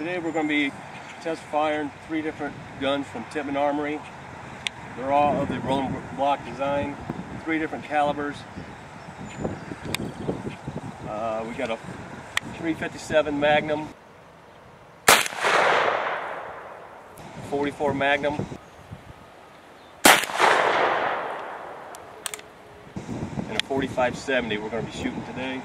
Today we're going to be test firing three different guns from Tippmann Armory. They're all of the rolling block design, three different calibers. Uh, we got a 357 Magnum, 44 Magnum, and a 4570 we're going to be shooting today.